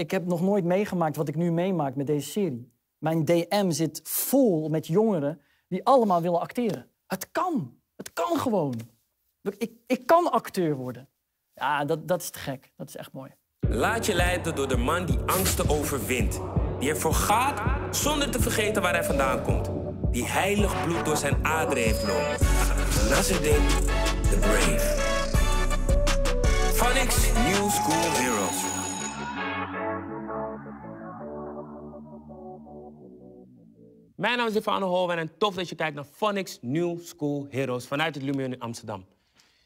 ik heb nog nooit meegemaakt wat ik nu meemaak met deze serie. Mijn DM zit vol met jongeren die allemaal willen acteren. Het kan. Het kan gewoon. Ik, ik kan acteur worden. Ja, dat, dat is te gek. Dat is echt mooi. Laat je leiden door de man die angsten overwint. Die ervoor gaat zonder te vergeten waar hij vandaan komt. Die heilig bloed door zijn aderen heeft lopen. Nasruddin the Brave. Phonics New School Heroes. Mijn naam is Stefano Holwen en tof dat je kijkt naar Phonics New School Heroes vanuit het Lumion in Amsterdam.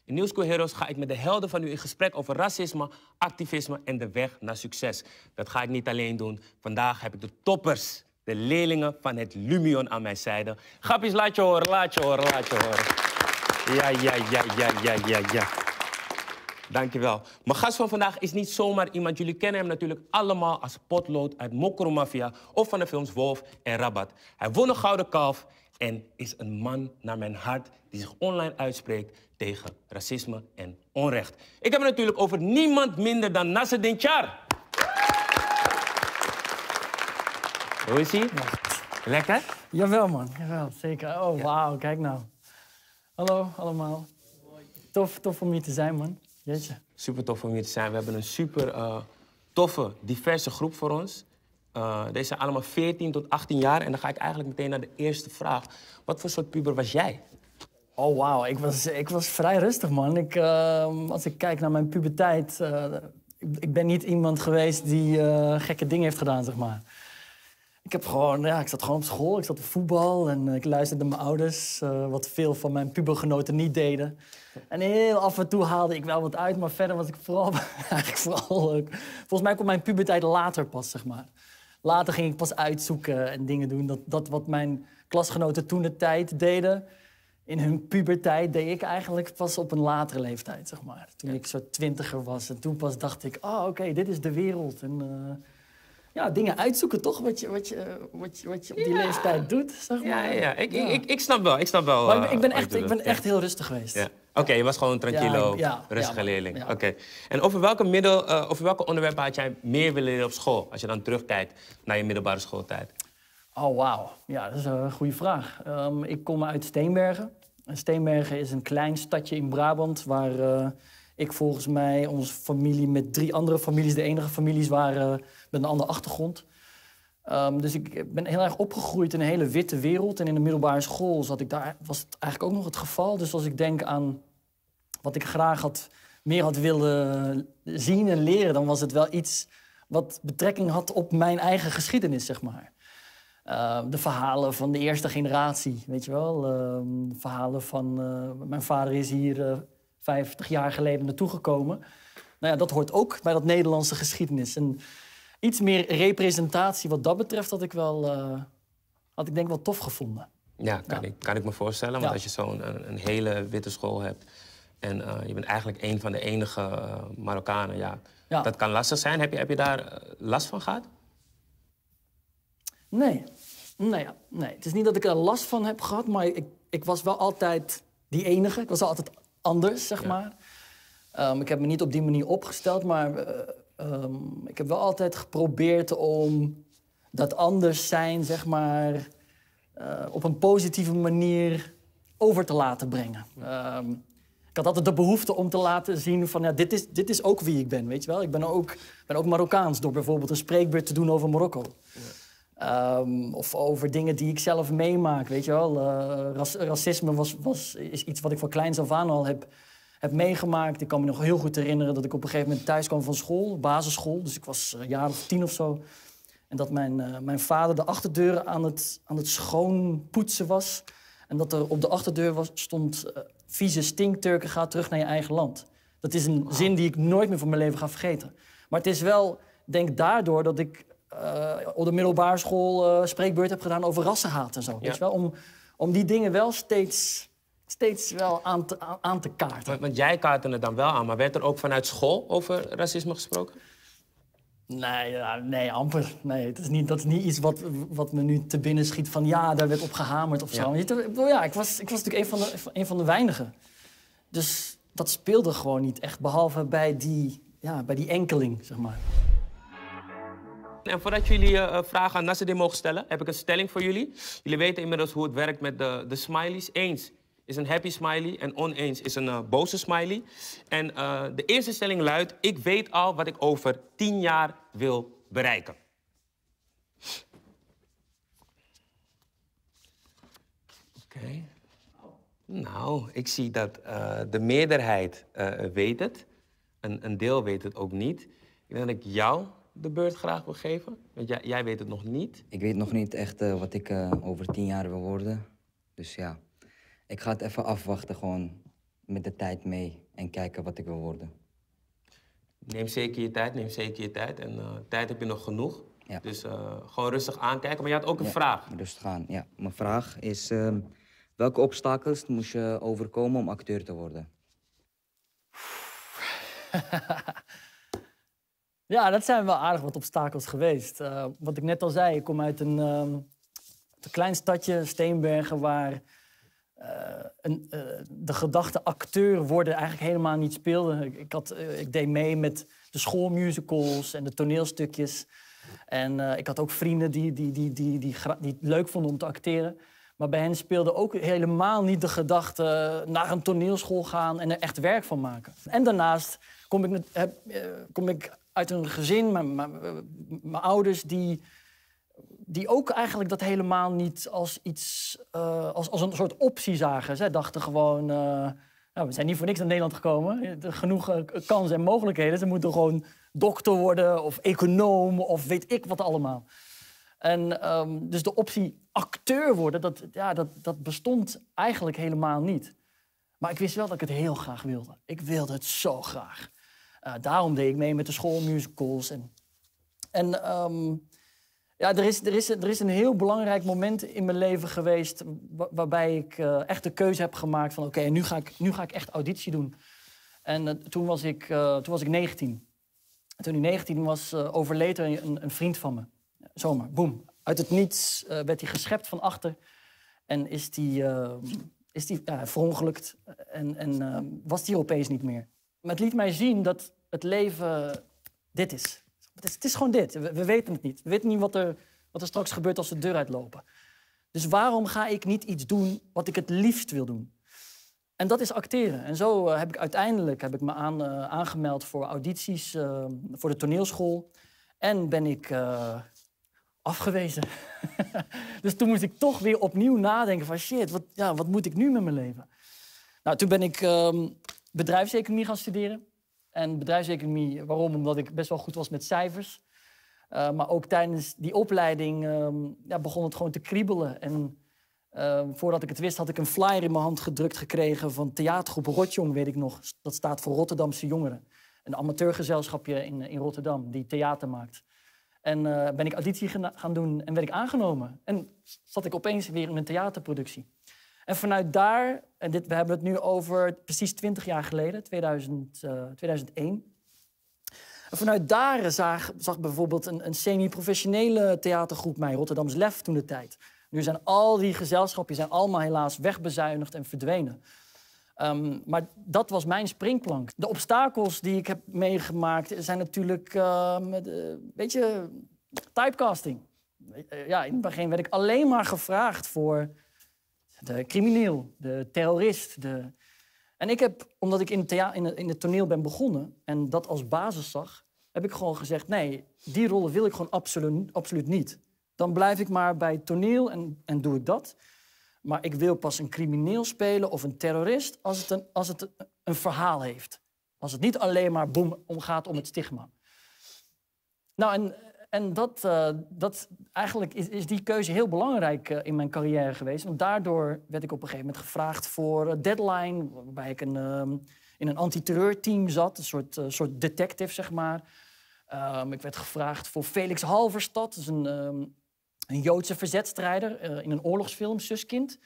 In New School Heroes ga ik met de helden van u in gesprek over racisme, activisme en de weg naar succes. Dat ga ik niet alleen doen. Vandaag heb ik de toppers, de leerlingen van het Lumion aan mijn zijde. Grapjes, laat je horen, laat je horen, laat je horen. Ja, ja, ja, ja, ja, ja, ja. Dankjewel. Mijn gast van vandaag is niet zomaar iemand. Jullie kennen hem natuurlijk allemaal als potlood uit Mokro Mafia of van de films Wolf en Rabat. Hij won een gouden kalf en is een man naar mijn hart die zich online uitspreekt tegen racisme en onrecht. Ik heb het natuurlijk over niemand minder dan Nasreddin Char. Hoe is hij? Lekker? Jawel, man. Jawel, zeker. Oh, wauw. Kijk nou. Hallo, allemaal. Tof, tof om hier te zijn, man. Jeetje. Super tof om hier te zijn. We hebben een super eh, toffe, diverse groep voor ons. Uh, deze zijn allemaal 14 tot 18 jaar. En dan ga ik eigenlijk meteen naar de eerste vraag. Wat voor soort puber was jij? Oh, wauw. Ik was, ik was vrij rustig, man. Ik, uh, als ik kijk naar mijn puberteit... Ik, ik, ben niet iemand geweest die gekke dingen heeft gedaan, zeg maar. Ik, heb gewoon, ja, ik zat gewoon op school, ik zat op voetbal en ik luisterde naar mijn ouders... wat veel van mijn pubergenoten niet deden. En heel af en toe haalde ik wel wat uit, maar verder was ik vooral... eigenlijk vooral volgens mij kwam mijn puberteit later pas, zeg maar. Later ging ik pas uitzoeken en dingen doen. Dat, dat wat mijn klasgenoten toen de tijd deden, in hun puberteit, deed ik eigenlijk pas op een latere leeftijd, zeg maar. Toen ik zo twintiger was. En toen pas dacht ik, oh, oké, dit is de wereld. En uh, ja, dingen uitzoeken toch, wat je, wat je, wat je, wat je op die leeftijd doet, zeg maar. Ja, ja. Ik, ja. Ik, ik, snap wel, ik snap wel. Maar ik, ik ben, echt, ik ben echt heel rustig geweest. Ja. Oké, je was gewoon een tranquilo, rustige leerling. Oké. En over welke, middel, uh, over welke onderwerpen had jij meer willen leren op school... als je dan terugkijkt naar je middelbare schooltijd? Oh, wauw. Ja, dat is een goede vraag. Um, ik kom uit Steenbergen. Steenbergen is een klein stadje in Brabant... waar uh, ik volgens mij, onze familie met drie andere families... de enige families waren met een andere achtergrond... Um, dus ik ben heel erg opgegroeid in een hele witte wereld. En in de middelbare school zat ik daar, was het eigenlijk ook nog het geval. Dus als ik denk aan wat ik graag had, meer had willen zien en leren... dan was het wel iets wat betrekking had op mijn eigen geschiedenis, zeg maar. Uh, de verhalen van de eerste generatie, weet je wel. Uh, verhalen van... Uh, mijn vader is hier 50 jaar geleden naartoe gekomen. Nou ja, dat hoort ook bij dat Nederlandse geschiedenis. En iets meer representatie wat dat betreft had ik wel, uh, had ik denk wel tof gevonden. Ja, kan, Ik, kan ik me voorstellen. Want als je zo'n een, een, hele witte school hebt en uh, je bent eigenlijk een van de enige uh, Marokkanen, ja, dat kan lastig zijn. Heb je, heb je daar last van gehad? Nee. Nee, nee. Het is niet dat ik er last van heb gehad, maar ik, ik was wel altijd die enige. Ik was altijd anders, zeg maar. Um, ik heb me niet op die manier opgesteld, maar Um, ik heb wel altijd geprobeerd om dat anders zijn, zeg maar, uh, op een positieve manier over te laten brengen. Um, ik had altijd de behoefte om te laten zien van, ja, dit is, dit is ook wie ik ben, weet je wel. Ik ben ook, ben ook Marokkaans door bijvoorbeeld een spreekbeurt te doen over Marokko. Ja. Um, of over dingen die ik zelf meemaak, weet je wel. Uh, racisme was, was, is iets wat ik van kleins af aan al heb heb meegemaakt. Ik kan me nog heel goed herinneren dat ik op een gegeven moment thuis kwam van school, basisschool. Dus ik was een jaar of tien of zo. En dat mijn, uh, mijn vader de achterdeuren aan het, aan het schoonpoetsen was. En dat er op de achterdeur was, stond... Uh, vieze stinkturken, ga terug naar je eigen land. Dat is een zin die ik nooit meer van mijn leven ga vergeten. Maar het is wel, denk daardoor, dat ik uh, op de middelbare school spreekbeurt heb gedaan over rassenhaat en zo. Ja. Je wel? Om, om die dingen wel steeds steeds wel aan te, aan te kaarten. Want, want, jij kaartte het dan wel aan, maar werd er ook vanuit school over racisme gesproken? Nee, ja, nee amper. Nee, het is niet, dat is niet iets wat, wat me nu te binnen schiet van ja, daar werd op gehamerd of zo. Ja, ja ik, was, ik was natuurlijk een van, de, een van de weinigen. Dus dat speelde gewoon niet echt, behalve bij die, ja, bij die enkeling, zeg maar. En voordat jullie eh, vragen aan Nasser mogen stellen, heb ik een stelling voor jullie. Jullie weten inmiddels hoe het werkt met de, de smileys. Eens is een happy smiley en oneens is een uh, boze smiley. En uh, de eerste stelling luidt: Ik weet al wat ik over tien jaar wil bereiken. Oké. Nou, ik zie dat uh, de meerderheid weet het. Een, een, deel weet het ook niet. Ik denk dat ik jou de beurt graag wil geven. Want jij, jij weet het nog niet. Ik weet nog niet echt wat ik over tien jaar wil worden. Dus ja, ik ga het even afwachten, gewoon met de tijd mee en kijken wat ik wil worden. Neem zeker je tijd, neem zeker je tijd. En uh, tijd heb je nog genoeg. Ja. Dus uh, gewoon rustig aankijken. Maar je had ook een ja, vraag. Rustig aan, ja. Mijn vraag is, uh, welke obstakels moest je overkomen om acteur te worden? ja, dat zijn wel aardig wat obstakels geweest. wat ik net al zei, ik kom uit een, een klein stadje, Steenbergen, waar uh, een, uh, de gedachte acteur worden eigenlijk helemaal niet speelde. Ik, had, ik deed mee met de schoolmusicals en de toneelstukjes. En ik had ook vrienden die, die, die, die, die, het leuk vonden om te acteren. Maar bij hen speelde ook helemaal niet de gedachte naar een toneelschool gaan en er echt werk van maken. En daarnaast kom ik, kom ik uit een gezin, mijn, ouders die die ook eigenlijk dat helemaal niet als iets, uh, als, als een soort optie zagen. Zij dachten gewoon, uh, nou, we zijn niet voor niks naar Nederland gekomen. Genoeg uh, kansen en mogelijkheden. Ze moeten gewoon dokter worden of econoom of weet ik wat allemaal. En um, dus de optie acteur worden, dat, ja, dat, dat bestond eigenlijk helemaal niet. Maar ik wist wel dat ik het heel graag wilde. Ik wilde het zo graag. Daarom deed ik mee met de schoolmusicals. En, en um, ja, er is, er, is, er is een heel belangrijk moment in mijn leven geweest... waarbij ik uh, echt de keuze heb gemaakt van... oké, okay, nu, ga ik, nu ga ik echt auditie doen. En uh, toen, was ik, toen was ik 19. En toen ik 19 was, overleed er een, een, vriend van me. Zomaar, boem. Uit het niets werd hij geschept van achter. En is die, is die verongelukt. En, en was die opeens niet meer. Maar het liet mij zien dat het leven dit is. Het is, het is gewoon dit. We, we, weten het niet. We weten niet wat er, wat er straks gebeurt als we de deur uitlopen. Dus waarom ga ik niet iets doen wat ik het liefst wil doen? En dat is acteren. En zo uh, heb ik uiteindelijk heb ik me uh, aangemeld voor audities uh, voor de toneelschool. En ben ik afgewezen. dus toen moest ik toch weer opnieuw nadenken van shit, wat, ja, wat moet ik nu met mijn leven? Nou, toen ben ik ehm, bedrijfseconomie gaan studeren. En bedrijfseconomie, waarom? Omdat ik best wel goed was met cijfers. Uh, maar ook tijdens die opleiding um, ja, begon het gewoon te kriebelen. En uh, voordat ik het wist, had ik een flyer in mijn hand gedrukt gekregen van theatergroep Rotjong, weet ik nog. Dat staat voor Rotterdamse Jongeren. Een amateurgezelschapje in, in Rotterdam die theater maakt. En uh, ben ik auditie gaan doen en werd ik aangenomen. En zat ik opeens weer in een theaterproductie. En vanuit daar, en dit, we hebben het nu over precies 20 jaar geleden, 2000, uh, 2001. En vanuit daar zag, zag bijvoorbeeld een, een semi-professionele theatergroep mij, Rotterdams Lef toen de tijd. Nu zijn al die gezelschappen zijn allemaal helaas wegbezuinigd en verdwenen. Um, maar dat was mijn springplank. De obstakels die ik heb meegemaakt zijn natuurlijk met, uh, weet je, typecasting. Ja, in het begin werd ik alleen maar gevraagd voor de crimineel, de terrorist. De... En ik heb, omdat ik in het, in, in het toneel ben begonnen en dat als basis zag, heb ik gewoon gezegd: nee, die rollen wil ik gewoon absoluut, absoluut niet. Dan blijf ik maar bij toneel en, en doe ik dat. Maar ik wil pas een crimineel spelen of een terrorist als het een, als het een verhaal heeft. Als het niet alleen maar boem, omgaat om het stigma. Nou, en en dat, uh, dat, eigenlijk is, is, die keuze heel belangrijk uh, in mijn carrière geweest. Want daardoor werd ik op een gegeven moment gevraagd voor uh, Deadline... waarbij ik een, um, in een antiterreurteam zat, een soort, soort detective, zeg maar. Um, ik werd gevraagd voor Felix Halverstad, is een, um, een Joodse verzetstrijder... in een oorlogsfilm, Suskind.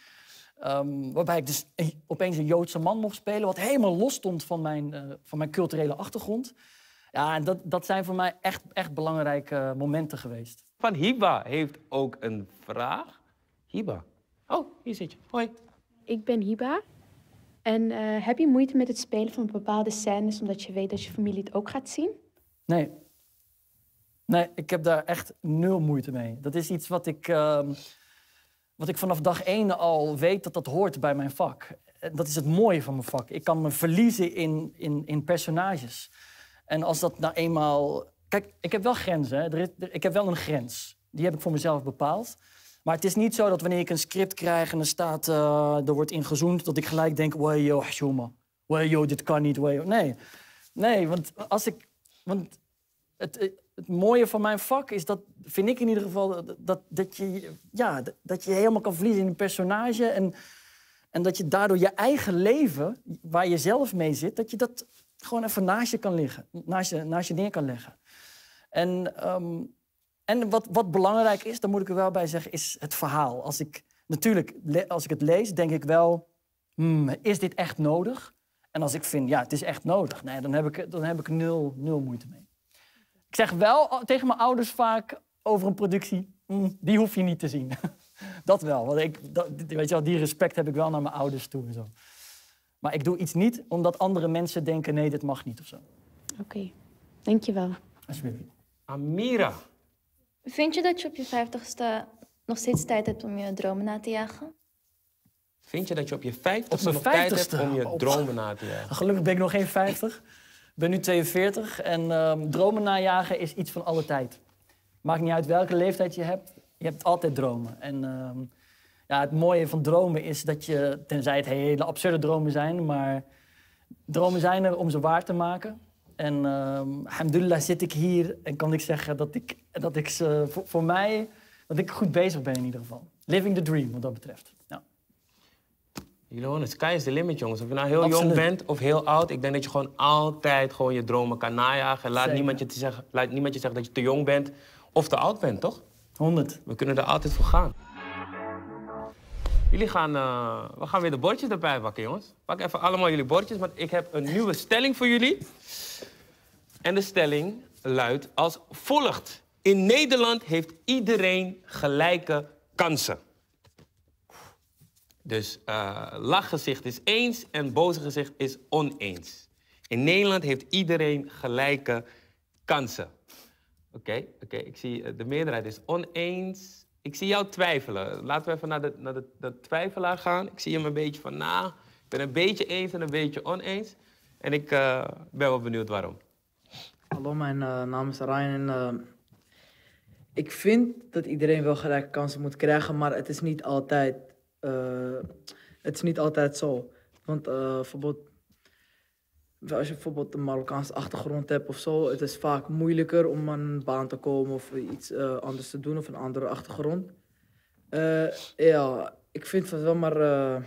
waarbij ik dus opeens een Joodse man mocht spelen... wat helemaal los stond van mijn, van mijn culturele achtergrond... Ja, en dat, dat zijn voor mij echt, echt belangrijke momenten geweest. Van Hiba heeft ook een vraag. Hiba. Oh, hier zit je. Hoi. Ik ben Hiba. En uh, heb je moeite met het spelen van bepaalde scènes omdat je weet dat je familie het ook gaat zien? Nee. Nee, ik heb daar echt nul moeite mee. Dat is iets wat ik, ehm, wat ik vanaf dag één al weet dat dat hoort bij mijn vak. En Dat is het mooie van mijn vak. Ik kan me verliezen in, in, in personages. En als dat nou eenmaal... Kijk, ik heb wel grenzen. Hè. Ik heb wel een grens. Die heb ik voor mezelf bepaald. Maar het is niet zo dat wanneer ik een script krijg en er staat... eh, er wordt ingezoomd, dat ik gelijk denk... Wai yo, Hashuma. Wai yo, dit kan niet. Nee. Nee, want als ik... Want het, het mooie van mijn vak is dat, vind ik in ieder geval, dat, dat, je, ja, dat je helemaal kan verliezen in een personage. En, en dat je daardoor je eigen leven, waar je zelf mee zit, dat je dat gewoon even naast je kan liggen. Naast je, je neer kan leggen. En, ehm, en wat, wat belangrijk is, daar moet ik er wel bij zeggen, is het verhaal. Als ik, natuurlijk, als ik het lees, denk ik wel, hmm, is dit echt nodig? En als ik vind, ja, het is echt nodig, nee, dan heb ik, dan heb ik nul, nul moeite mee. Ik zeg wel tegen mijn ouders vaak over een productie, "Mm, die hoef je niet te zien. dat wel, want ik, dat, weet je wel, die respect heb ik wel naar mijn ouders toe en zo. Maar ik doe iets niet omdat andere mensen denken, nee, dit mag niet of zo. Oké, dankjewel. Alsjeblieft. Amira. Vind je dat je op je vijftigste nog steeds tijd hebt om je dromen na te jagen? Vind je dat je op je vijftigste nog tijd hebt 50ste? om je Oh. dromen na te jagen? Gelukkig ben ik nog geen 50. Ik ben nu 42 en ehm, dromen najagen is iets van alle tijd. Maakt niet uit welke leeftijd je hebt, je hebt altijd dromen. En ehm, ja, het mooie van dromen is dat je, tenzij het hele absurde dromen zijn, maar dromen zijn er om ze waar te maken. En ehm alhamdulillah zit ik hier en kan ik zeggen dat ik, dat ik ze, voor, voor mij, dat ik goed bezig ben in ieder geval. Living the dream wat dat betreft. Ja. Horen, het sky is the limit, jongens. Of je nou heel jong bent of heel oud, ik denk dat je gewoon altijd gewoon je dromen kan najagen. En laat Zeker. niemand, je te zeggen, laat niemand je zeggen dat je te jong bent of te oud bent, toch? 100. We kunnen er altijd voor gaan. Jullie gaan, eh, we gaan weer de bordjes erbij pakken, jongens. Pak even allemaal jullie bordjes, want ik heb een nieuwe stelling voor jullie. En de stelling luidt als volgt. In Nederland heeft iedereen gelijke kansen. Dus eh lachgezicht is eens en boze gezicht is oneens. In Nederland heeft iedereen gelijke kansen. Oké, oké. Ik zie eh, de meerderheid is oneens. Ik zie jou twijfelen. Laten we even naar de, naar de, de twijfelaar gaan. Ik zie hem een beetje van, nou, ik ben een beetje eens en een beetje oneens. En ik eh, ben wel benieuwd waarom. Hallo, mijn eh, naam is Ryan en eh, ik vind dat iedereen wel gelijke kansen moet krijgen, maar het is niet altijd, het is niet altijd zo. Want bijvoorbeeld, als je bijvoorbeeld een Marokkaanse achtergrond hebt of zo, het is vaak moeilijker om aan een baan te komen of iets eh, anders te doen of een andere achtergrond. Eh, ja, ik vind van wel, maar eh,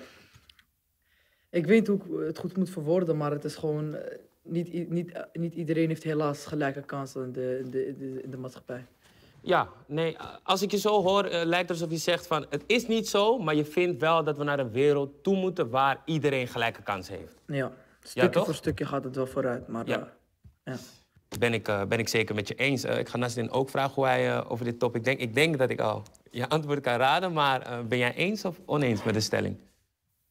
ik weet hoe ik het goed moet verwoorden, maar het is gewoon. niet, niet, niet iedereen heeft helaas gelijke kansen in de, in de, in de, in de maatschappij. Ja, nee, als ik je zo hoor, lijkt het alsof je zegt van... het is niet zo, maar je vindt wel dat we naar een wereld toe moeten... waar iedereen gelijke kansen heeft. Ja, stukje toch? voor stukje gaat het wel vooruit, maar Ja. eh, ja. Ben ik, eh, ben ik zeker met je eens. Eh, ik ga Nasrin ook vragen hoe hij eh, over dit topic denkt. Ik denk dat ik al je antwoord kan raden, maar eh, ben jij eens of oneens met de stelling?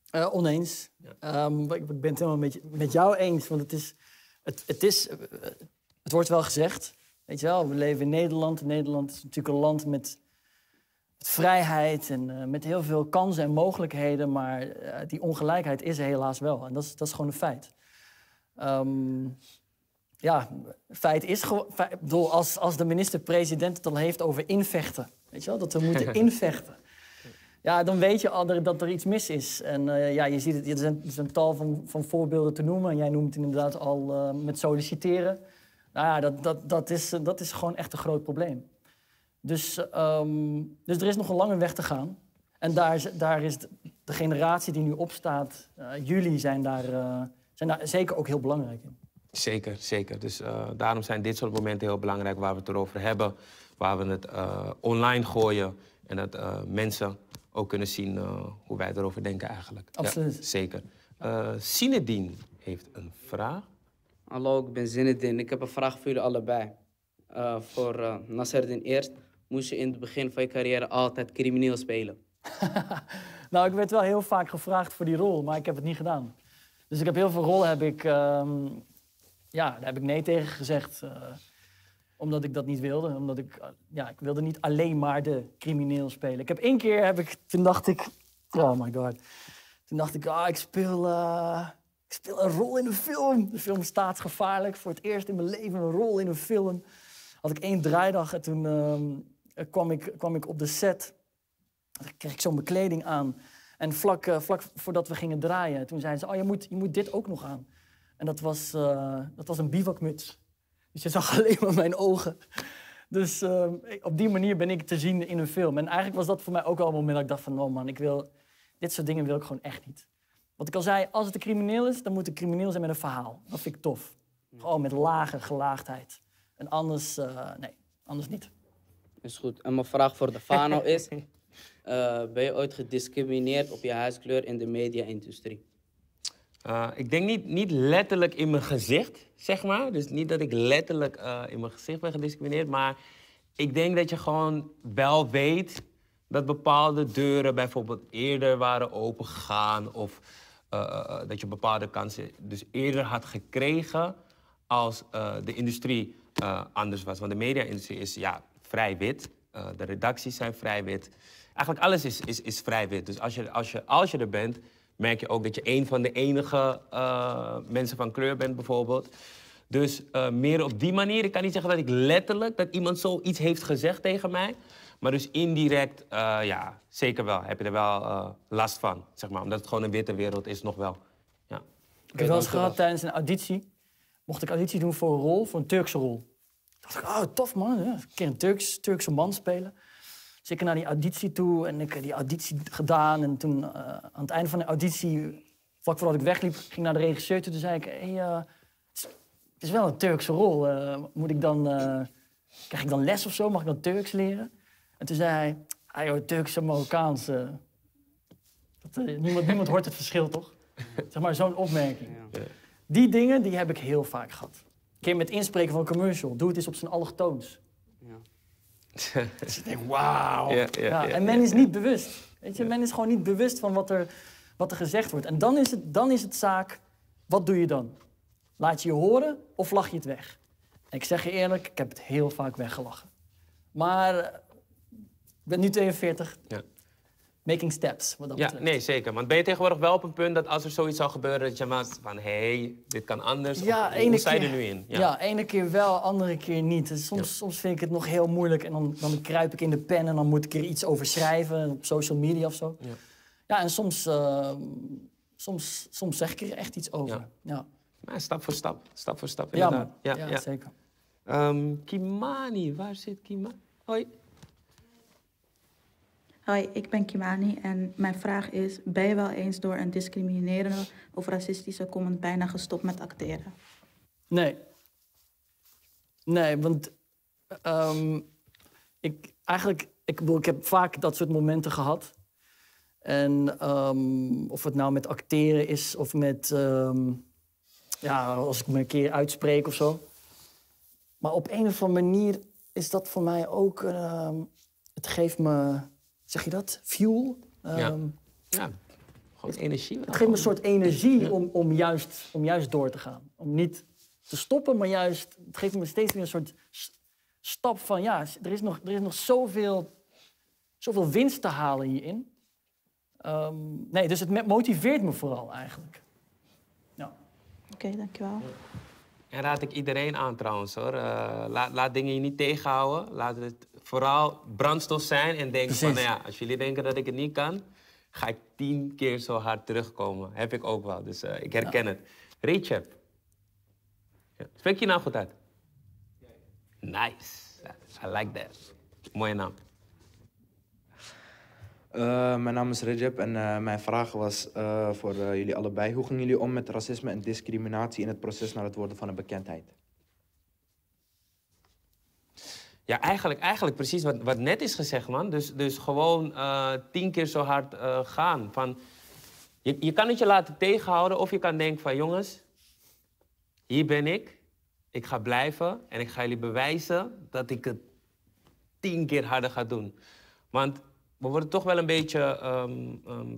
Eh, oneens. Ehm, ik, ik ben het helemaal met, je- met jou eens. Want het is, het, het is. Het wordt wel gezegd. Weet je wel, we leven in Nederland. Nederland is natuurlijk een land met, met vrijheid en eh, met heel veel kansen en mogelijkheden. Maar eh, die ongelijkheid is er helaas wel. En dat is, dat is gewoon een feit. Ehm, ja, feit is gewoon. bedoel, als, als de minister-president het al heeft over invechten. Weet je wel, dat we moeten invechten. Ja, dan weet je al dat er iets mis is. En eh, ja, je ziet het, er zijn, er zijn tal van, van voorbeelden te noemen. En jij noemt het inderdaad al met solliciteren. Nou ja, dat, dat, dat, is, dat is gewoon echt een groot probleem. Dus, ehm, dus er is nog een lange weg te gaan. En daar is, daar is de, de generatie die nu opstaat, eh, jullie zijn daar, eh, zijn daar zeker ook heel belangrijk in. Zeker, zeker. Dus eh, daarom zijn dit soort momenten heel belangrijk waar we het erover hebben. Waar we het eh, online gooien. En dat eh, mensen ook kunnen zien eh, hoe wij erover denken eigenlijk. Ja, Absoluut. zeker. Eh Sinedien heeft een vraag. Hallo, ik ben Zinedine. Ik heb een vraag voor jullie allebei. Eh, voor uh, Nasserdin eerst. Moest je in het begin van je carrière altijd crimineel spelen? Nou, ik werd wel heel vaak gevraagd voor die rol, maar ik heb het niet gedaan. Dus ik heb heel veel rollen heb ik, ehm, ja, daar heb ik nee tegen gezegd. eh, Omdat ik dat niet wilde. Omdat ik, eh, ja, ik wilde niet alleen maar de crimineel spelen. Ik heb één keer, heb ik, toen dacht ik, oh my god. Toen dacht ik, ah, ik speel, eh, ik speel een rol in een film. De film Staatsgevaarlijk. Voor het eerst in mijn leven een rol in een film. Had ik één draaidag en toen ehm, kwam, ik, kwam ik op de set. Kreeg ik zo'n bekleding aan. En vlak, eh, vlak voordat we gingen draaien, toen zeiden ze, oh, je moet, je moet dit ook nog aan. En dat was, eh, dat was een bivakmuts. Dus je zag alleen maar mijn ogen. Dus eh, op die manier ben ik te zien in een film. En eigenlijk was dat voor mij ook al een moment dat ik dacht van... oh man, ik wil, dit soort dingen wil ik gewoon echt niet. Wat ik al zei, als het een crimineel is, dan moet het crimineel zijn met een verhaal. Dat vind ik tof. Gewoon met lage gelaagdheid. En anders, eh, nee, anders niet. Is goed. En mijn vraag voor de Fano is: eh, ben je ooit gediscrimineerd op je huiskleur in de media-industrie? Eh, ik denk niet, niet letterlijk in mijn gezicht, zeg maar. Dus niet dat ik letterlijk eh, in mijn gezicht ben gediscrimineerd. Maar ik denk dat je gewoon wel weet dat bepaalde deuren bijvoorbeeld eerder waren opengegaan. Of dat je bepaalde kansen dus eerder had gekregen als eh, de industrie eh, anders was. Want de media-industrie is ja, vrij wit. Eh, de redacties zijn vrij wit. Eigenlijk alles is, is, is vrij wit. Dus als je, als, je, als je er bent, merk je ook dat je een van de enige eh, mensen van kleur bent, bijvoorbeeld. Dus eh, meer op die manier. Ik kan niet zeggen dat ik letterlijk dat iemand zoiets heeft gezegd tegen mij. Maar dus indirect, ja, zeker wel. Heb je er wel last van, zeg maar. Omdat het gewoon een witte wereld is, nog wel. Ja. Ik heb wel eens gehad tijdens een auditie. Mocht ik auditie doen voor een rol, voor een Turkse rol. Dacht ik, oh, tof man. Ja, een keer een Turks, Turkse man spelen. Dus ik naar die auditie toe en ik heb die auditie gedaan. En toen eh, aan het einde van de auditie, vlak voordat ik wegliep, ging ik naar de regisseur toe. Toen zei ik, hey, eh, het, is, het is wel een Turkse rol. Eh, moet ik dan, krijg ik dan les of zo? Mag ik dan Turks leren? En toen zei hij, ah joh, Turks en Marokkaans. dat, niemand, niemand hoort het verschil, toch? Zeg maar, zo'n opmerking. Die dingen die heb ik heel vaak gehad. Een keer met inspreken van een commercial. Doe het eens op zijn allochtoons. Dus ik denk, wauw. Ja, ja, ja, en men is niet bewust. Weet je, men is gewoon niet bewust van wat er, wat er gezegd wordt. En dan is, het, dan is het zaak, wat doe je dan? Laat je je horen of lach je het weg? En ik zeg je eerlijk, ik heb het heel vaak weggelachen. Maar eh, ik ben nu 42. Ja. Making steps, wat dat Ja, betreft. nee, zeker. Want ben je tegenwoordig wel op een punt dat als er zoiets zou gebeuren, dat je maakt van hé, hey, dit kan anders? Ja, of, ene hoe sta je er nu in? Ja. ene keer wel, andere keer niet. Dus soms, Ja. soms vind ik het nog heel moeilijk en dan, dan kruip ik in de pen en dan moet ik er iets over schrijven op social media of zo. Ja. Ja, en soms, eh, soms, soms zeg ik er echt iets over. Ja. Ja, Maar stap voor stap, stap voor stap ja, inderdaad. man. ja, zeker. Ehm, Kimani, waar zit Kimani? Hoi. Ik ben Kimani en mijn vraag is: ben je wel eens door een discriminerende of racistische comment bijna gestopt met acteren? Nee. Nee, want ehm, ik, eigenlijk, ik, bedoel, ik heb vaak dat soort momenten gehad. En ehm, of het nou met acteren is of met, ehm, ja, als ik me een keer uitspreek of zo. Maar op een of andere manier is dat voor mij ook, het geeft me, zeg je dat, fuel? Ja. Ehm, Ja, gewoon energie. het geeft me een soort energie om, om, juist, om juist door te gaan. Om niet te stoppen, maar juist... Het geeft me steeds weer een soort stap van... Ja, er is nog, er is nog zoveel, zoveel winst te halen hierin. Ehm, nee, dus het motiveert me vooral eigenlijk. Ja. Oké, dankjewel. En raad ik iedereen aan trouwens hoor. Eh, laat, laat dingen je niet tegenhouden. Laat het vooral brandstof zijn en denk van, nou ja, als jullie denken dat ik het niet kan, ga ik tien keer zo hard terugkomen. Heb ik ook wel, dus eh, ik herken het. Recep. Ja. Spreek je nou goed uit? Nice. I like that. Mooie naam. Eh, mijn naam is Recep en eh, mijn vraag was eh, voor jullie allebei. Hoe gingen jullie om met racisme en discriminatie in het proces naar het worden van een bekendheid? Ja, eigenlijk, eigenlijk precies wat, wat net is gezegd, man. Dus, dus gewoon tien keer zo hard gaan. Van, je, je kan het je laten tegenhouden of je kan denken van... jongens, hier ben ik. Ik ga blijven en ik ga jullie bewijzen dat ik het tien keer harder ga doen. Want we worden toch wel een beetje... ehm, ehm,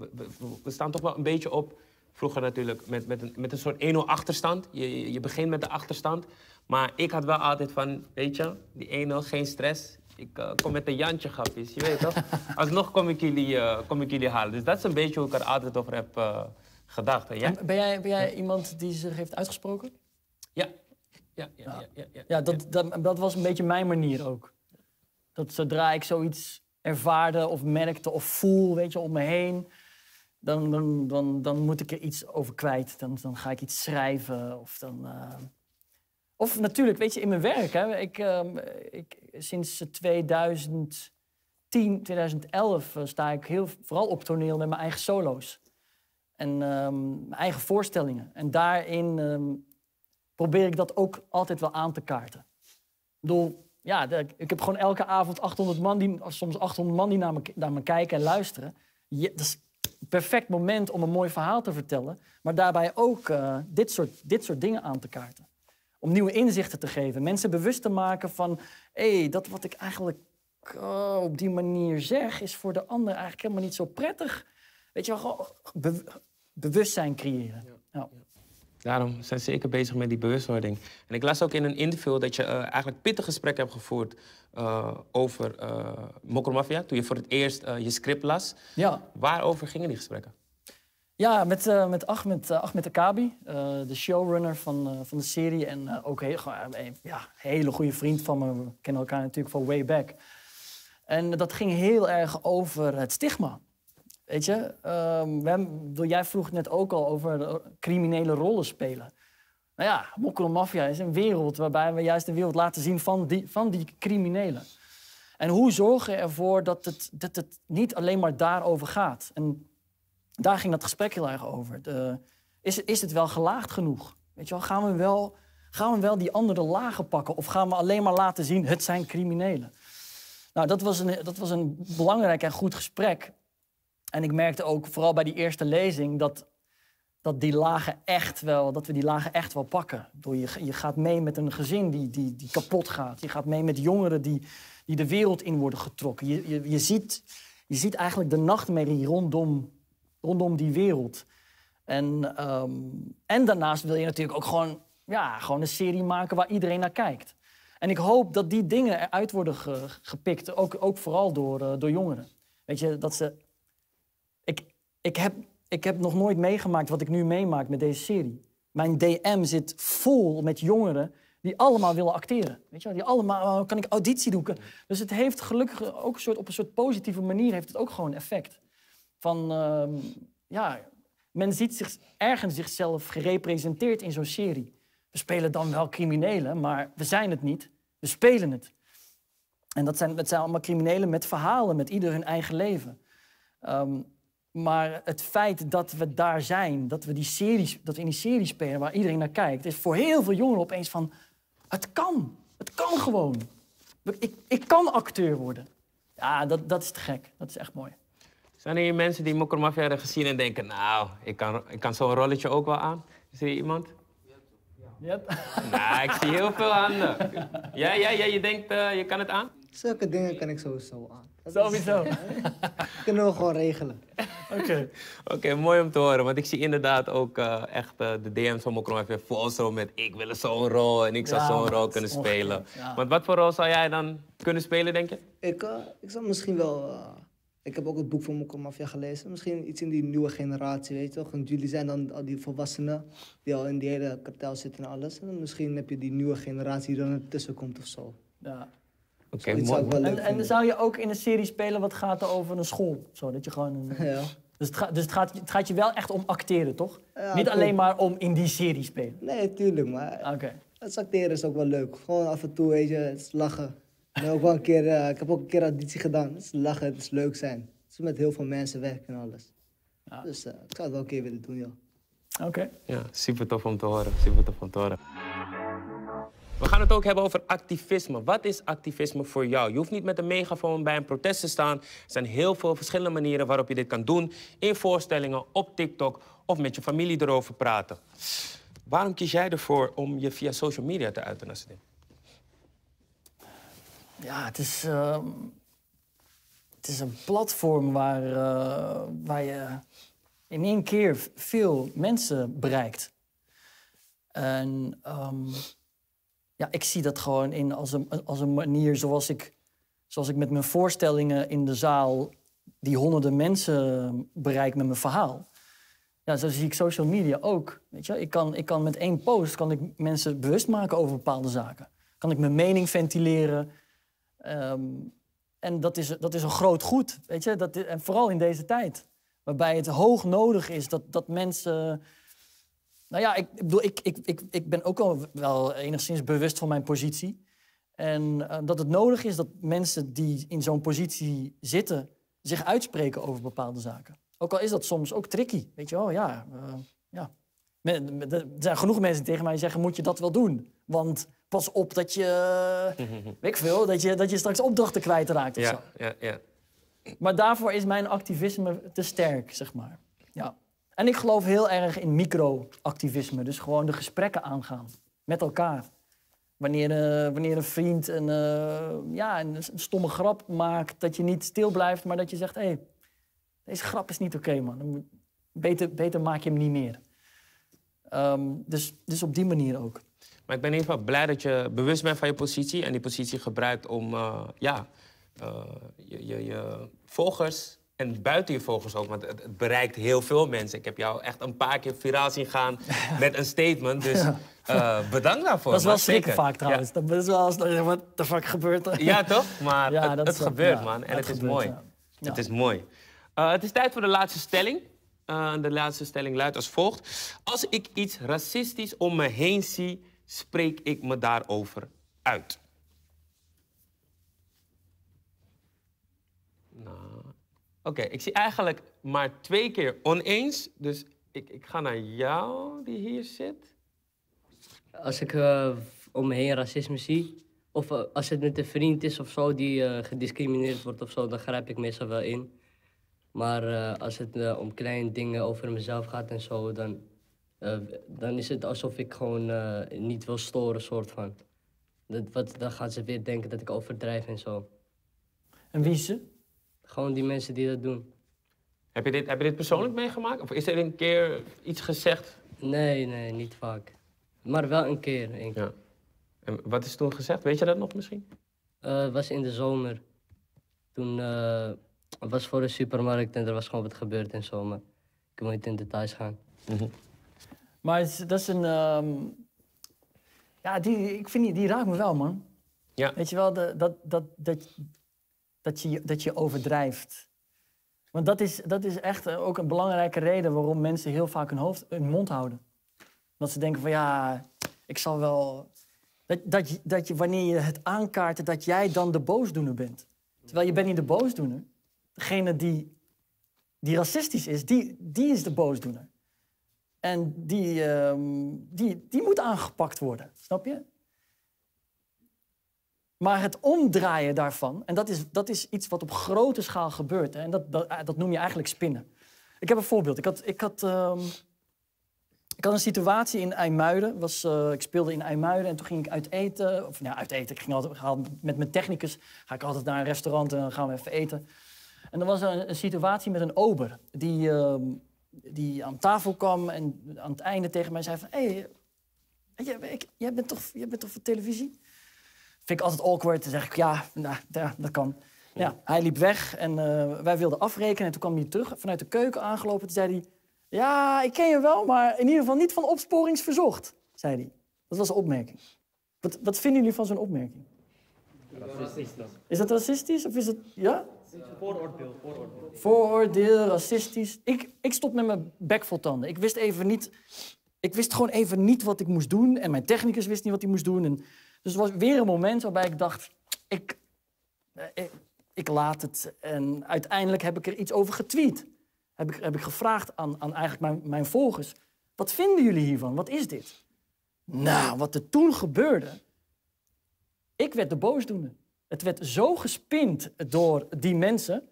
we, staan toch wel een beetje op vroeger natuurlijk met, met, een, met een soort 1-0 achterstand. Je, je- je begint met de achterstand. Maar ik had wel altijd van, weet je, die 1-0, geen stress. Ik eh, kom met een Jantje grapjes, je weet toch? Alsnog kom ik, jullie, eh, kom ik jullie halen. Dus dat is een beetje hoe ik er altijd over heb eh, gedacht. Ben jij, ben jij iemand die zich heeft uitgesproken? Ja. Ja, ja, ja, ja, ja. Ja, dat, dat, dat was een beetje mijn manier ook. Dat zodra ik zoiets ervaarde of merkte of voel, weet je, om me heen, dan, dan, dan, dan moet ik er iets over kwijt. Dan, dan ga ik iets schrijven of dan... eh, Of natuurlijk, weet je, in mijn werk. Hè, ik, ehm, ik, sinds 2010, 2011 eh, sta ik heel, vooral op toneel met mijn eigen solo's. En ehm, mijn eigen voorstellingen. En daarin ehm, probeer ik dat ook altijd wel aan te kaarten. Ik ja, de- ik heb gewoon elke avond 800 man, die, soms 800 man die naar me, naar me kijken en luisteren. Je, dat is een perfect moment om een mooi verhaal te vertellen. Maar daarbij ook eh, dit, soort, dit soort dingen aan te kaarten. Om nieuwe inzichten te geven. Mensen bewust te maken van... hé, hey, dat wat ik eigenlijk eh, op die manier zeg... is voor de ander eigenlijk helemaal niet zo prettig. Weet je wel, gewoon be- bewustzijn creëren. Ja. Daarom zijn ze zeker bezig met die bewustwording. En ik las ook in een interview dat je eh, eigenlijk pittig gesprek hebt gevoerd eh, over uh, Mokromafia. Toen je voor het eerst eh, je script las. Ja. Waarover gingen die gesprekken? Ja, met, eh, met Ahmed, Ahmed Akabi, de showrunner van, van de serie. En ook heel, een ja, hele goede vriend van me. We kennen elkaar natuurlijk van way back. En dat ging heel erg over het stigma. Weet je, hebben, jij vroeg net ook al over criminele rollen spelen. Nou ja, Mokkel Mafia is een wereld waarbij we juist de wereld laten zien van die, van die criminelen. En hoe zorg je ervoor dat het, dat het niet alleen maar daarover gaat? En daar ging dat gesprek heel erg over. De, is, is het wel gelaagd genoeg? Weet je wel, gaan we wel, gaan we wel die andere lagen pakken? Of gaan we alleen maar laten zien, het zijn criminelen? Nou, dat was een, dat was een belangrijk en goed gesprek. En ik merkte ook, vooral bij die eerste lezing, dat, dat, die lagen echt wel, dat we die lagen echt wel pakken. Door je, je gaat mee met een gezin die, die, die kapot gaat. Je gaat mee met jongeren die, die de wereld in worden getrokken. Je, je, je, ziet, je ziet eigenlijk de nachtmerrie rondom, rondom die wereld. En, um, en daarnaast wil je natuurlijk ook gewoon, ja, gewoon een serie maken waar iedereen naar kijkt. En ik hoop dat die dingen eruit worden ge, gepikt, ook, ook vooral door, uh, door jongeren. Weet je, dat ze... Ik, heb, ik heb nog nooit meegemaakt wat ik nu meemaak met deze serie. Mijn DM zit vol met jongeren die allemaal willen acteren. Weet je wel? Die allemaal, uh, kan ik auditie doen? Dus het heeft gelukkig ook een soort, op een soort positieve manier heeft het ook gewoon effect. Van, uh, ja, men ziet zich ergens zichzelf gerepresenteerd in zo'n serie. We spelen dan wel criminelen, maar we zijn het niet. We spelen het. En dat zijn, dat zijn allemaal criminelen met verhalen, met ieder hun eigen leven. Um, maar het feit dat we daar zijn, dat we, die series, dat we in die serie spelen waar iedereen naar kijkt, is voor heel veel jongeren opeens van: het kan. Het kan gewoon. Ik, ik kan acteur worden. Ja, dat, dat is te gek. Dat is echt mooi. Zijn er hier mensen die Mokker Mafia hebben gezien en denken: Nou, ik kan, ik kan zo'n rolletje ook wel aan? Is er hier iemand? Yep. Nou, ik zie heel veel handen. Ja, ja, ja je denkt, uh, je kan het aan? Zulke dingen kan ik sowieso aan. Dat sowieso. Is, kunnen we gewoon regelen. Oké. Okay. Mooi om te horen. Want ik zie inderdaad ook uh, echt uh, de DM's van Mokrom even vol zo met... ik wil zo'n rol en ik zou ja, zo'n rol kunnen spelen. Ja. Want wat voor rol zou jij dan kunnen spelen, denk je? Ik, ik zou misschien wel... ik heb ook het boek van Mokrom Mafia gelezen. Misschien iets in die nieuwe generatie, weet je toch? Want jullie zijn dan al die volwassenen die al in die hele kartel zitten en alles. En misschien heb je die nieuwe generatie die dan ertussen komt of zo. Ja. Oké, okay, mooi. En, en zou je ook in een serie spelen wat gaat over een school? Zo, dat je gewoon een... Ja. Dus, het, ga, dus het, gaat, het gaat je wel echt om acteren, toch? Ja, Niet alleen maar om in die serie spelen. Nee, tuurlijk, maar okay. het acteren is ook wel leuk. Gewoon af en toe, weet je, het is lachen. En ook wel een keer, uh, ik heb ook een keer auditie gedaan. Het is lachen, het is leuk zijn. Het is met heel veel mensen werken en alles. Ja. Dus uh, ik zou het wel een keer willen doen, joh. Oké. Okay. Ja, super tof om te horen. Super tof om te horen. We gaan het ook hebben over activisme. Wat is activisme voor jou? Je hoeft niet met een megafoon bij een protest te staan. Er zijn heel veel verschillende manieren waarop je dit kan doen. In voorstellingen, op TikTok of met je familie erover praten. Waarom kies jij ervoor om je via social media te uiten, Nassim? Ja, het is, uh, het is een platform waar, uh, waar je in één keer veel mensen bereikt. En ehm, ja, ik zie dat gewoon in als een, als een manier zoals ik, zoals ik met mijn voorstellingen in de zaal die honderden mensen bereik met mijn verhaal. Ja, zo zie ik social media ook. Weet je? Ik, kan, ik kan met één post kan ik mensen bewust maken over bepaalde zaken. Kan ik mijn mening ventileren. Ehm, en dat is, dat is een groot goed. Weet je? Dat, en vooral in deze tijd. Waarbij het hoog nodig is dat, dat mensen. Nou ja, ik, ik bedoel, ik, ik, ik, ik ben ook al wel enigszins bewust van mijn positie. En eh, dat het nodig is dat mensen die in zo'n positie zitten zich uitspreken over bepaalde zaken. Ook al is dat soms ook tricky. Weet je wel, ja. eh, ja. Er zijn genoeg mensen tegen mij zeggen, moet je dat wel doen? Want pas op dat je, weet ik veel, dat je, dat je straks opdrachten kwijtraakt of zo. Ja, ja, ja. Maar daarvoor is mijn activisme te sterk, zeg maar. Ja. En ik geloof heel erg in micro-activisme. Dus gewoon de gesprekken aangaan met elkaar. Wanneer, eh, wanneer een vriend een, eh, ja, een, stomme grap maakt, dat je niet stil blijft, maar dat je zegt: hé, hey, deze grap is niet oké, man. Beter, beter maak je hem niet meer. Ehm, dus, dus op die manier ook. Maar ik ben in ieder geval blij dat je bewust bent van je positie en die positie gebruikt om eh, ja, je, je, je volgers en buiten je volgers ook, want het, het bereikt heel veel mensen. Ik heb jou echt een paar keer viraal zien gaan met een statement, dus eh, bedankt daarvoor. dat is wel schrikken Zeker. vaak trouwens. Dat is wel als wat de fuck gebeurt er? Ja, toch? Maar Ja, het, gebeurt, ja, man. En het is gebeurt, mooi. Het Ja. is mooi. Eh, het is tijd voor de laatste stelling. Eh, de laatste stelling luidt als volgt. Als ik iets racistisch om me heen zie, spreek ik me daarover uit. Oké, ik zie eigenlijk maar twee keer oneens. Dus ik, ik ga naar jou, die hier zit. Als ik eh, om me heen racisme zie, of eh, als het met een vriend is of zo die eh, gediscrimineerd wordt of zo, dan grijp ik meestal wel in. Maar eh, als het eh, om kleine dingen over mezelf gaat en zo, dan, eh, dan is het alsof ik gewoon eh, niet wil storen, soort van. Dat, wat, dan gaan ze weer denken dat ik overdrijf en zo. En wie is ze? Gewoon die mensen die dat doen. Heb je dit, heb je dit persoonlijk meegemaakt? Of is er een keer iets gezegd? Nee, nee, niet vaak. Maar wel een keer. Ja. En wat is toen gezegd? Weet je dat nog misschien? Eh, Het was in de zomer. Toen eh, het was voor de supermarkt en er was gewoon wat gebeurd en zo. Maar ik wil niet in details gaan. Maar het is- dat is een. ehm, Ja, die, ik vind die, die raakt me wel, man. Ja. Weet je wel, de, dat, dat, dat, dat, je, dat je overdrijft. Want dat is, dat is echt eh, ook een belangrijke reden waarom mensen heel vaak hun, hoofd, hun mond houden. Dat ze denken van ja, ik zal wel. Dat, dat, dat je wanneer je het aankaart, dat jij dan de boosdoener bent. Terwijl je bent niet de boosdoener. Degene die, die racistisch is, die, die is de boosdoener. En die, ehm, die, die moet aangepakt worden, snap je? Maar het omdraaien daarvan, en dat is, dat is iets wat op grote schaal gebeurt, hè, en dat, dat, dat noem je eigenlijk spinnen. Ik heb een voorbeeld. Ik had, ik had, ehm, ik had een situatie in IJmuiden. Was, eh, ik speelde in IJmuiden en toen ging ik uit eten. Of nou, uit eten. Ik ging altijd, met mijn technicus ga ik altijd naar een restaurant en dan gaan we even eten. En er was een, een situatie met een ober die, ehm, die aan tafel kwam en aan het einde tegen mij zei van... Hé, hey, ik, jij, bent toch, jij bent toch voor televisie? Vind ik altijd awkward. Dan zeg ik, ja, nou, ja dat kan. Ja, hij liep weg en eh, wij wilden afrekenen. En toen kwam hij terug vanuit de keuken aangelopen. Toen zei hij, ja, ik ken je wel, maar in ieder geval niet van opsporingsverzocht, zei hij. Dat was een opmerking. Wat, wat vinden jullie van zo'n opmerking? Is dat racistisch of is het... Ja? Vooroordeel, vooroordeel. Vooroordeel, racistisch. Ik, ik stop met mijn bek vol tanden. Ik wist even niet... Ik wist gewoon even niet wat ik moest doen. En mijn technicus wist niet wat hij moest doen. En, dus het was weer een moment waarbij ik dacht... Ik, eh, ik, ik laat het. En uiteindelijk heb ik er iets over getweet. Heb ik, heb ik gevraagd aan, aan eigenlijk mijn, mijn volgers... Wat vinden jullie hiervan? Wat is dit? Nou, wat er toen gebeurde... Ik werd de boosdoener. Het werd zo gespind door die mensen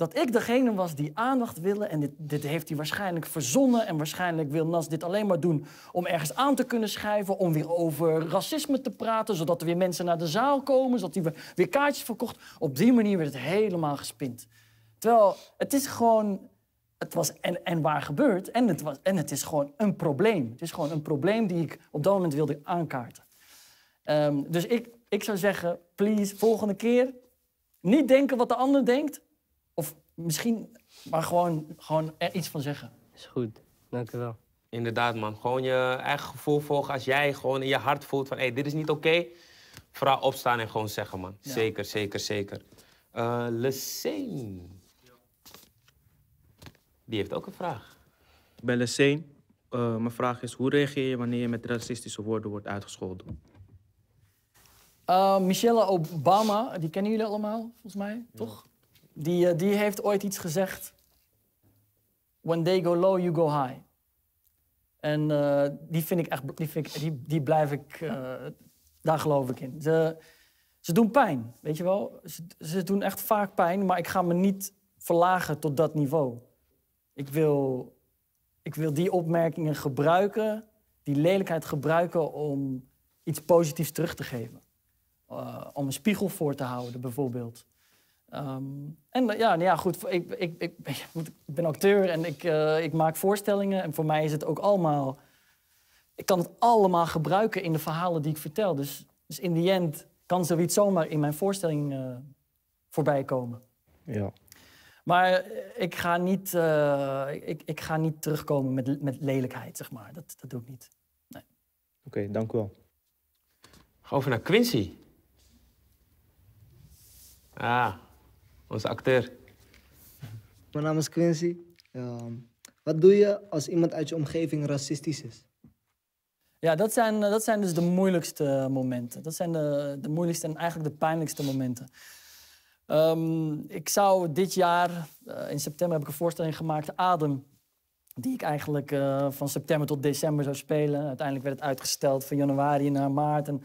dat ik degene was die aandacht wilde. En dit, dit heeft hij waarschijnlijk verzonnen. En waarschijnlijk wil Nas dit alleen maar doen om ergens aan te kunnen schrijven. Om weer over racisme te praten. Zodat er weer mensen naar de zaal komen. Zodat hij weer, kaartjes verkocht. Op die manier werd het helemaal gespind. Terwijl het is gewoon. het was en, en waar gebeurd. En het, was, en het is gewoon een probleem. Het is gewoon een probleem die ik op dat moment wilde aankaarten. Ehm, dus ik, ik zou zeggen, please, volgende keer niet denken wat de ander denkt. Of misschien, maar gewoon, gewoon er iets van zeggen. Is goed, dank u wel. Inderdaad, man. Gewoon je eigen gevoel volgen. Als jij gewoon in je hart voelt van, hé, hey, dit is niet oké. vooral opstaan en gewoon zeggen, man. Ja. Zeker, zeker, zeker. Eh Lesseen. Die heeft ook een vraag. Ik ben Lesseen. Eh, mijn vraag is, hoe reageer je wanneer je met racistische woorden wordt uitgescholden? Uh, Michelle Obama, die kennen jullie allemaal, volgens mij, toch? Die, eh, die heeft ooit iets gezegd. When they go low, you go high. En eh, die vind ik echt, die, vind ik, die, die blijf ik, eh, daar geloof ik in. Ze, ze doen pijn, weet je wel. Ze, ze doen echt vaak pijn, maar ik ga me niet verlagen tot dat niveau. Ik wil, ik wil die opmerkingen gebruiken, die lelijkheid gebruiken om iets positiefs terug te geven. Om een spiegel voor te houden, bijvoorbeeld. Ehm, en ja, nou ja, goed, ik, ik, ik, ik ben acteur en ik, uh, ik maak voorstellingen. En voor mij is het ook allemaal... Ik kan het allemaal gebruiken in de verhalen die ik vertel. Dus, dus in die end kan zoiets zomaar in mijn voorstelling uh, voorbij komen. Ja. Maar ik ga niet, uh, ik, ik ga niet terugkomen met, met lelijkheid, zeg maar. Dat, dat doe ik niet. Nee. Oké, okay, dank u wel. Over naar Quincy. Ah, onze acteur. Mijn naam is Quincy. Uh, wat doe je als iemand uit je omgeving racistisch is? Ja, dat zijn, dat zijn dus de moeilijkste momenten. Dat zijn de, de moeilijkste en eigenlijk de pijnlijkste momenten. Um, ik zou dit jaar, uh, in september heb ik een voorstelling gemaakt, Adem. Die ik eigenlijk uh, van september tot december zou spelen. Uiteindelijk werd het uitgesteld van januari naar maart. En,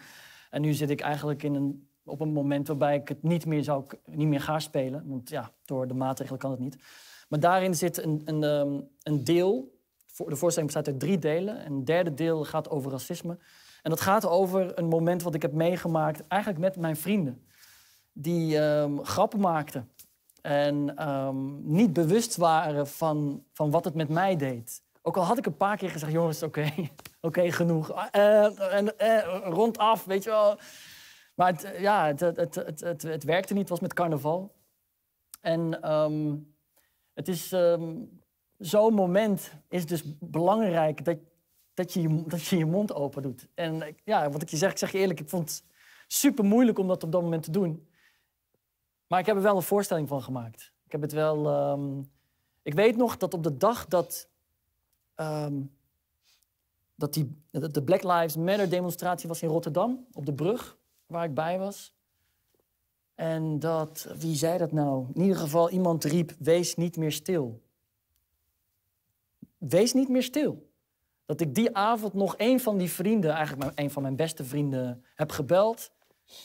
en nu zit ik eigenlijk in een, op een moment waarbij ik het niet meer, zou, niet meer ga spelen. Want ja, door de maatregelen kan het niet. Maar daarin zit een, een, um, een deel. De voorstelling bestaat uit drie delen. En het derde deel gaat over racisme. En dat gaat over een moment wat ik heb meegemaakt, eigenlijk met mijn vrienden. Die um, grappen maakten. En um, niet bewust waren van, van wat het met mij deed. Ook al had ik een paar keer gezegd, jongens, oké, okay, genoeg. Uh, en, uh, rondaf, weet je wel. Maar het, ja, het, het, het, het, werkte niet, het was met carnaval. En um, het is um, zo'n moment is dus belangrijk dat, dat, je, dat je je mond open doet. En ja, wat ik je zeg, ik zeg je eerlijk, ik vond het super moeilijk om dat op dat moment te doen. Maar ik heb er wel een voorstelling van gemaakt. Ik heb het wel. Um, ik weet nog dat op de dag dat. Dat die, de Black Lives Matter demonstratie was in Rotterdam, op de brug, waar ik bij was. En dat, wie zei dat nou? In ieder geval, iemand riep: Wees niet meer stil. Wees niet meer stil. Dat ik die avond nog een van die vrienden, eigenlijk een van mijn beste vrienden, heb gebeld.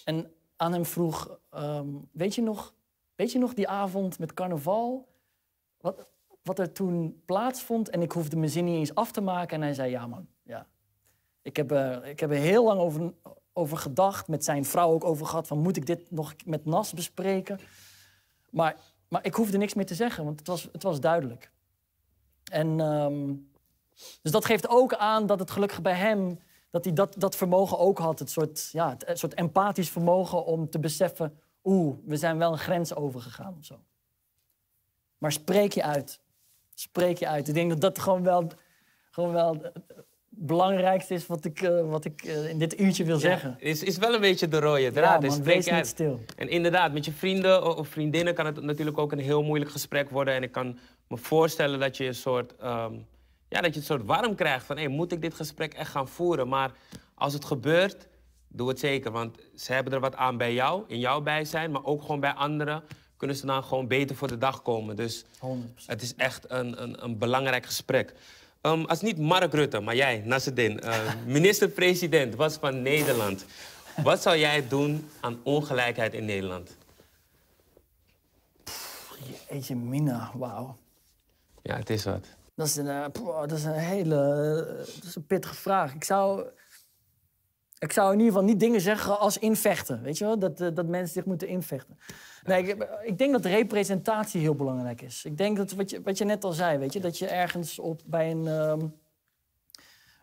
En aan hem vroeg: um, weet, je nog, weet je nog die avond met carnaval? Wat, wat er toen plaatsvond? En ik hoefde mijn zin niet eens af te maken. En hij zei: Ja, man, ja. Ik heb, ik heb er heel lang over, over gedacht, met zijn vrouw ook over gehad: van, moet ik dit nog met Nas bespreken? Maar, maar ik hoefde niks meer te zeggen, want het was, het was duidelijk. En um, dus dat geeft ook aan dat het gelukkig bij hem dat hij dat, dat vermogen ook had. Het soort, ja, het, soort empathisch vermogen om te beseffen... oeh, we zijn wel een grens overgegaan of zo. Maar spreek je uit. Spreek je uit. Ik denk dat dat gewoon wel, gewoon wel belangrijkste is wat ik, uh, wat ik uh, in dit uurtje wil ja, zeggen. is, is wel een beetje de rode draad. Ja, dus man, spreek wees niet uit. stil. En inderdaad, met je vrienden of vriendinnen kan het natuurlijk ook een heel moeilijk gesprek worden. En ik kan me voorstellen dat je een soort... Um, ja, dat je het soort warm krijgt van, hey, moet ik dit gesprek echt gaan voeren? Maar als het gebeurt, doe het zeker. Want ze hebben er wat aan bij jou, in jouw bijzijn, maar ook gewoon bij anderen kunnen ze dan gewoon beter voor de dag komen. Dus 100%. het is echt een, een, een belangrijk gesprek. Um, als niet Mark Rutte, maar jij, Nasreddin, uh, minister-president was van Nederland. Wat zou jij doen aan ongelijkheid in Nederland? Jeetje mina, wauw. Ja, het is wat. Dat is een, uh, dat is een hele dat is een pittige vraag. Ik zou, Ik zou in ieder geval niet dingen zeggen als invechten. Weet je wel? Dat, eh, dat mensen zich moeten invechten. Nee, ik, ik denk dat representatie heel belangrijk is. Ik denk dat wat je, wat je net al zei, weet je, dat je ergens op bij een ehm,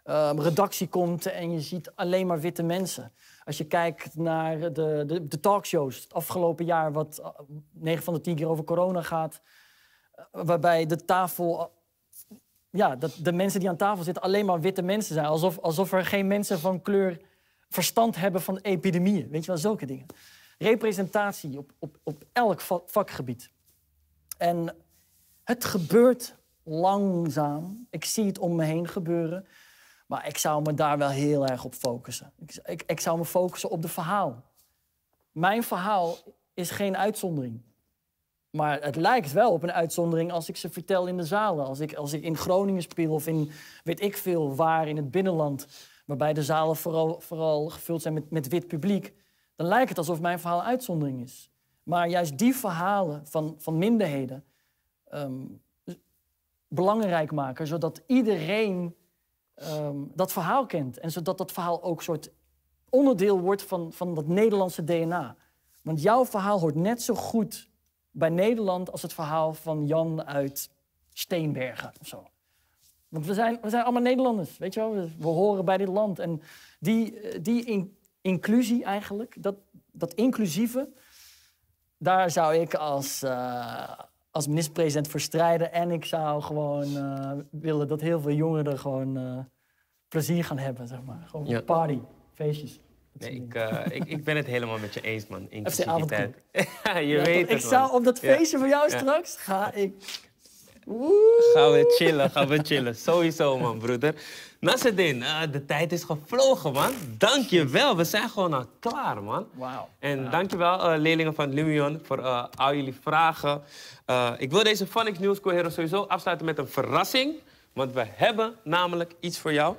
ehm, redactie komt en je ziet alleen maar witte mensen. Als je kijkt naar de, de, de talkshows het afgelopen jaar, wat eh, 9 van de 10 keer over corona gaat, eh, waarbij de tafel ja, dat de mensen die aan tafel zitten alleen maar witte mensen zijn. Alsof, alsof er geen mensen van kleur verstand hebben van epidemieën. Weet je wel, zulke dingen. Representatie op, op, op elk va- vakgebied. En het gebeurt langzaam. Ik zie het om me heen gebeuren. Maar ik zou me daar wel heel erg op focussen. Ik, ik, ik zou me focussen op de verhaal. Mijn verhaal is geen uitzondering. Maar het lijkt wel op een uitzondering als ik ze vertel in de zalen. Als ik, als ik in Groningen speel of in weet ik veel waar in het binnenland. Waarbij de zalen vooral, vooral gevuld zijn met, met wit publiek. Dan lijkt het alsof mijn verhaal uitzondering is. Maar juist die verhalen van, van minderheden ehm, belangrijk maken. Zodat iedereen ehm, dat verhaal kent. En zodat dat verhaal ook een soort onderdeel wordt van, van dat Nederlandse DNA. Want jouw verhaal hoort net zo goed bij Nederland als het verhaal van Jan uit Steenbergen of zo. Want we zijn, we zijn allemaal Nederlanders, weet je wel? We, we horen bij dit land. En die, eh, die in- inclusie eigenlijk, dat, dat inclusieve, daar zou ik als, eh, als minister-president voor strijden. En ik zou gewoon eh, willen dat heel veel jongeren gewoon eh, plezier gaan hebben, zeg maar. Gewoon Ja. party, feestjes. Nee, ik, eh, ik, ik ben het helemaal met je eens, man. Inclusiviteit. je Ja, weet toch? het, Ik zou op dat Ja. feestje van jou Ja. straks, ga ik... Gaan we chillen, gaan we chillen. Sowieso, man, broeder. Nasreddin, eh, de tijd is gevlogen, man. Dank je wel. We zijn gewoon al klaar, man. Wauw. En dankjewel, eh leerlingen van Lumion, voor eh, al jullie vragen. Ik wil deze Phonics News School Hero sowieso afsluiten met een verrassing. Want we hebben namelijk iets voor jou.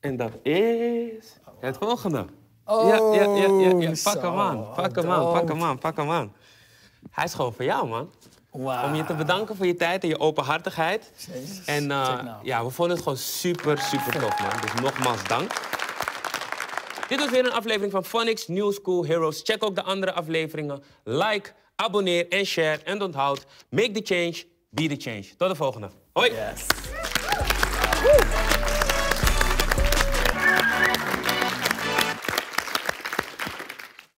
En dat is het volgende. ja, ja, ja, ja, ja. Pak hem zo. aan, pak hem aan, pak hem aan, pak hem aan. Hij is gewoon voor jou, man. Om je te bedanken voor je tijd en je openhartigheid. En eh, nou. ja, we vonden het gewoon super, super tof, man. Dus nogmaals dank. Dit was weer een aflevering van Phonics New School Heroes. Check ook de andere afleveringen. Like, abonneer en share. En onthoud, make the change, be the change. Tot de volgende. Hoi! Woe!